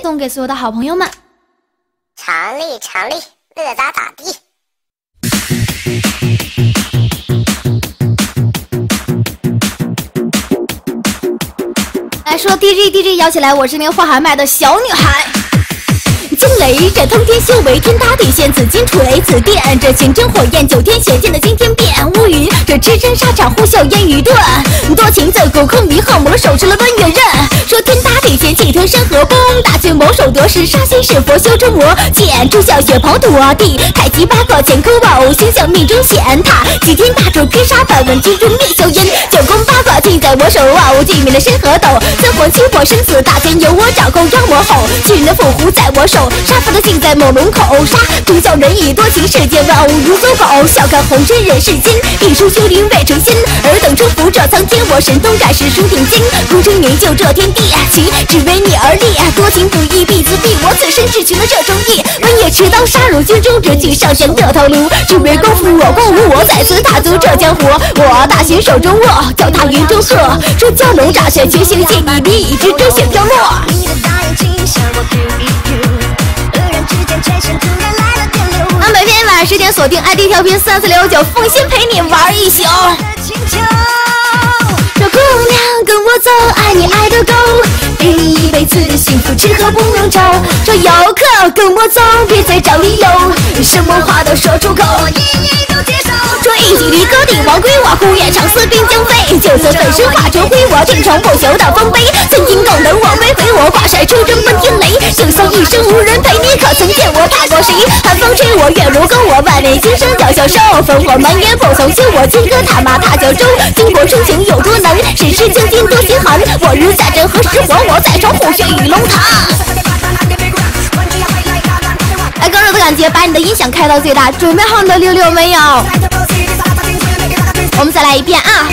送给所有的好朋友们。常力，常力，乐咋咋地。来说 DJ DJ 摇起来，我是那个画海麦的小女孩。惊雷，这通天修为，天塌地陷，紫金锤，紫电，这星辰火焰，九天玄剑的惊天变。乌云，这赤真沙场，呼啸烟雨断。多情自古空余恨，我手持了温月刃。说天塌地陷，气吞山河崩。大军谋守得势，杀仙是佛修真魔剑。出笑血袍夺地，太极八卦乾坤万偶，星象命中显。踏齐天大柱，劈杀百万军中灭硝烟。九宫八卦尽在我手，傲寂灭了山河斗。三魂七魄生死大权由我掌控，妖魔吼，巨人的伏虎在我手。杀父的尽在猛龙口，杀忠孝仁义多情，世间万物如走狗。笑看红尘人世间，必输修灵未成仙。等征服这苍天，我神通盖世数顶尖。功成名就这天地，情只为你而立？多情不义必自毙，我此生只求了这忠义。温夜持刀杀入军中，这举上山的头颅。只为功夫我光武，我再次踏足这江湖。我大弦手中握，脚踏云中鹤。说蛟龙乍现，绝行剑一笔，一直周旋飘落。那每天晚上十点锁定 ID 调频三四六九，奉献陪你玩一宿。这姑娘跟我走，爱你爱的够，给你一辈子的幸福，吃喝不能愁。这游客跟我走，别再找理由，什么话都说出口。说一举离歌帝王归我，呼延长，四兵将飞。就算粉身化成灰，我定成不朽的丰碑。曾经共等我飞回，我挂帅出征奔天雷。就算一生无人陪，你可曾见我怕过谁？吹我月如钩，我万里金山脚下收。烽火满眼不曾休，我金戈踏马踏九州。巾帼深情有多难？世事将尽多心寒。我日再战何时还？我在朝虎穴与龙潭。来，高手的感觉，把你的音响开到最大。准备好你的六六没有？我们再来一遍啊！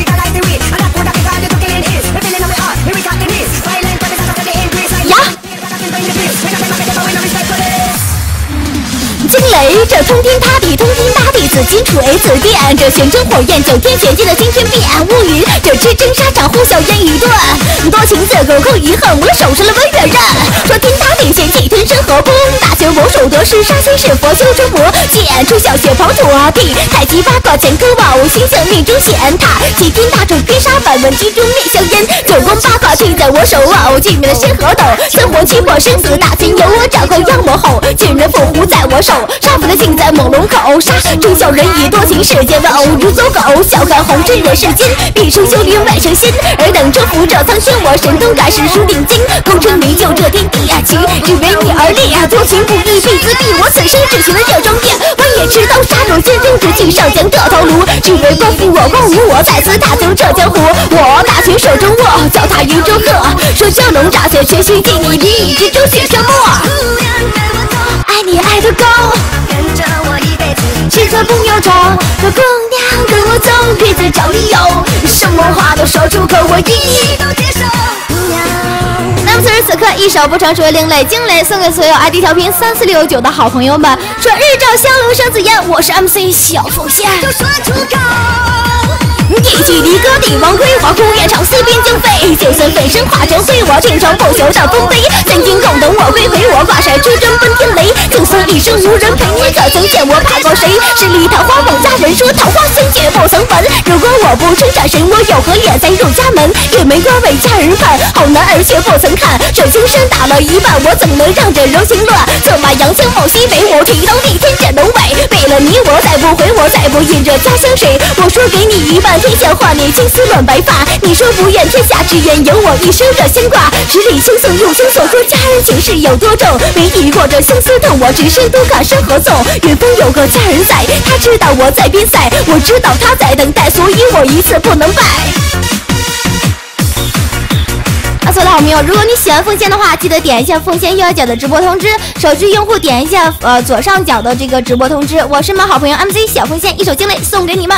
惊雷，这通天塌地，通天塌地，紫金锤，紫电，这玄真火焰，九天玄剑的惊天变。乌云，这赤真沙场，呼啸烟雨断。多情自古空余恨，我手持了温月刃。说天塌地陷，气吞山河崩。大权我手得势，杀仙是佛修真魔剑。出笑血袍夺地，太极八卦乾坤宝，形象命中显。踏齐天大柱，劈杀百万军中灭硝烟。九宫八卦尽在我手，傲寂灭了山河斗。三魂七魄生死大权由我掌控，妖魔吼，我手。杀父的尽在猛龙口，杀忠孝仁义多情，世间万物如走狗。笑看红尘人世间，必出修灵外成仙。尔等征服这苍天，我神通盖世数顶尖。功成名就这天地，岂只为你而立？多情不义必自毙，我此生只寻了这庄殿。我也持刀杀入军中，只取上将这头颅。只为功夫我光武，我再次踏足这江湖。我大权手中握，脚踏云中鹤。说蛟龙乍现，全心尽力，一直周旋吃喝不要愁。这姑娘跟我走，别再找理由，什么话都说出口，我一一都接受。那么此时此刻，一首不成熟的另类惊雷，送给所有 ID 调频三四六九的好朋友们。说日照香炉生紫烟，我是 MC 小凤仙。一举离歌帝王归我，呼延长，四边将飞。就算粉身化成灰，我定成不朽的丰碑。曾经共等我归回，我挂帅出征奔天雷。就算一生无人陪，你可曾见我怕过谁？十里桃花梦佳人，说桃花仙也不曾闻。如果我不出战神，我有何脸再入家门？玉梅花为佳人伴，好男儿却不曾看。这青山打了一半，我怎能让这柔情？乱？策马扬枪往西北，我提刀逆天斩龙尾。你，我再不回，我再不饮这家乡水。我说给你一半天下。画你青丝乱白发，你说不愿天下，只愿有我一生的牵挂。十里相送又相送，说佳人情事有多重？没遇过这相思痛，我只身独看山河纵。远方有个佳人在，他知道我在边塞，我知道他在等待，所以我一次不能败。如果你喜欢奉献的话，记得点一下奉献右下角的直播通知，手机用户点一下呃左上角的这个直播通知。我是你们好朋友 MC 小奉献，一首惊雷送给你们。